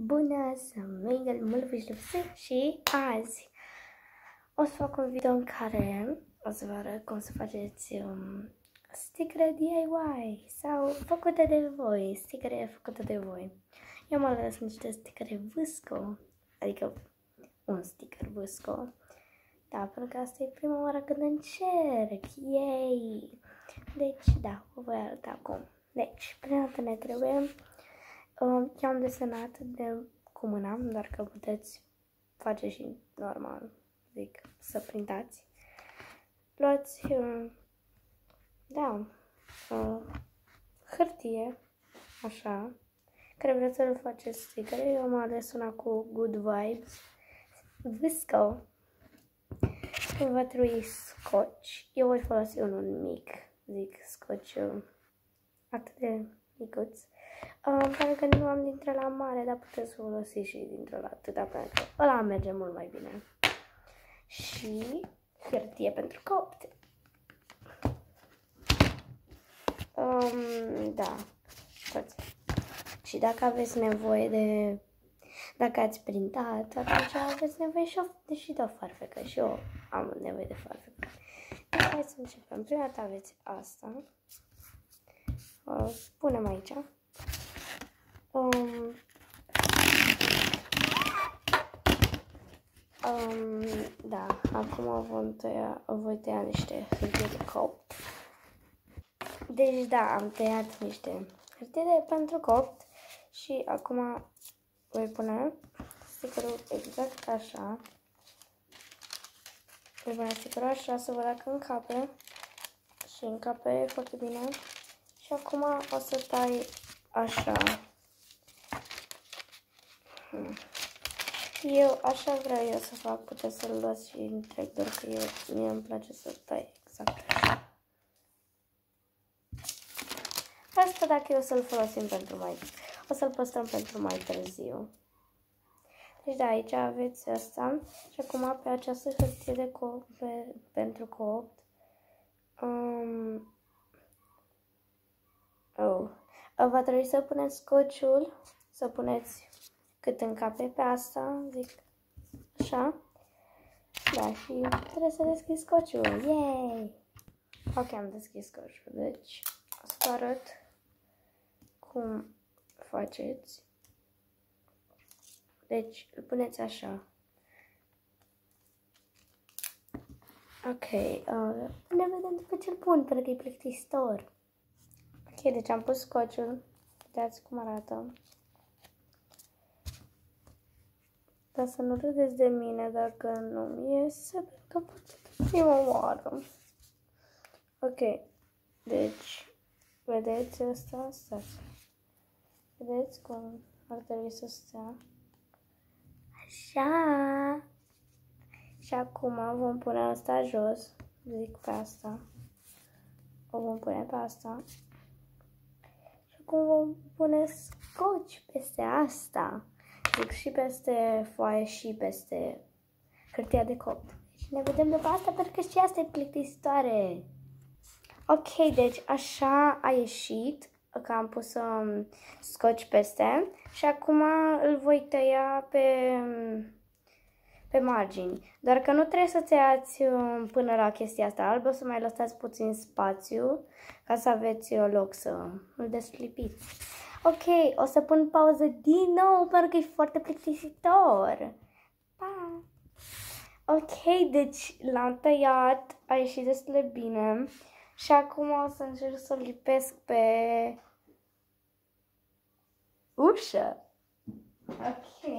Bună, sunt Miguel Mulvișlupsă și azi o să fac un video în care o să vă arăt cum să faceți um, stickere DIY sau făcute de voi, stickere făcute de voi. Eu m-am ales niște stickere Vusco, adică un sticker Vusco. Da, pentru că asta e prima oară când încerc, yay! Deci, da, o voi arăta acum. Deci, prima dată ne trebuie Uh, eu am desenat de cu mâna, doar că puteți face și normal, zic, să printați. Luați, uh, da, uh, hârtie, așa, care vreți să-l faceți sticker. Eu am ales una cu Good Vibes, Visco. Va trebui scotch. Eu voi folosi unul mic, zic, scotch atât de micuț. Um, pentru că nu am dintre la mare, dar puteți folosi și dintre la atâta, pentru că ăla merge mult mai bine. Și hârtie pentru copte. Um, da, toți. Și dacă aveți nevoie de... Dacă ați printat, atunci aveți nevoie și, o, și de o farfecă. Și eu am nevoie de farfecă. Deci hai să începem. Prima dată aveți asta. O punem aici. Um, um, da, acum vom tăia, voi tăia niște hârtie de copt. Deci da, am tăiat niște hârtie de pentru copt și acum voi pune stickerul exact așa. Voi pune stickerul așa să văd dacă încape și încape foarte bine. Și acum o să tai așa. Eu așa vreau eu să fac, puteți să-l luați și întreg, doar că eu, mie îmi place să tai exact așa. Asta dacă eu să-l folosim pentru mai, o să-l păstrăm pentru mai târziu. Deci da, aici aveți asta și acum pe această hârtie de co pe, pentru copt um, oh, va trebui să puneți scociul, să puneți cât încape pe asta, zic așa. Da, și trebuie să deschis scociul. Yay! Ok, am deschis scociul. Deci, o să vă arăt cum faceți. Deci, îl puneți așa. Ok, uh, ne vedem după ce-l pun, pentru că e plictisitor. Ok, deci am pus scociul. Uitați cum arată. Dar să nu râdeți de mine dacă nu iese, pentru că poate prima oară. Ok, deci, vedeți asta? Stați. Vedeți cum ar trebui să stea? Așa. Și acum vom pune asta jos, zic pe asta. O vom pune pe asta. Și acum vom pune scoci peste asta zic, și peste foaie și peste hârtia de copt. Și ne vedem după asta pentru că și asta e plictisitoare. Ok, deci așa a ieșit că am pus um, scoci peste și acum îl voi tăia pe, pe margini. Doar că nu trebuie să tăiați um, până la chestia asta albă, să mai lăsați puțin spațiu ca să aveți uh, loc să îl deslipiți. Ok, o să pun pauză din nou pentru că e foarte plictisitor. Pa! Ok, deci l-am tăiat, a ieșit destul de bine și acum o să încerc să lipesc pe ușă. Ok.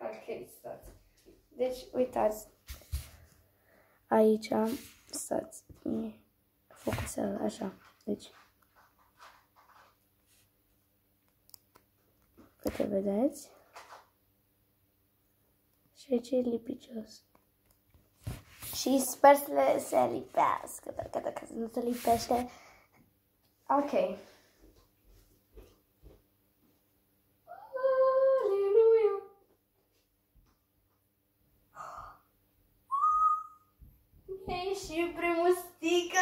ok, stați. Deci, uitați. Aici, stați focusează așa. Deci, câte vedeți. Și aici e lipicios. Și sper să le se lipească, pentru că dacă nu se lipește... Ok.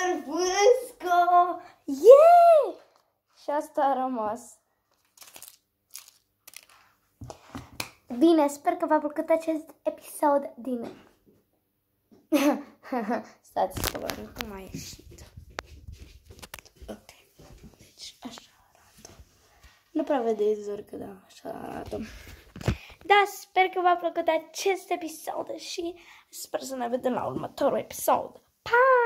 Și primul sticker Vâsco! Yeah! Și asta a rămas. Bine, sper că v-a plăcut acest episod din... Stați să vă arăt cum a ieșit. Ok. Deci așa arată. Nu prea vedeți, doar că da, așa arată. Da, sper că v-a plăcut acest episod și sper să ne vedem la următorul episod. Pa!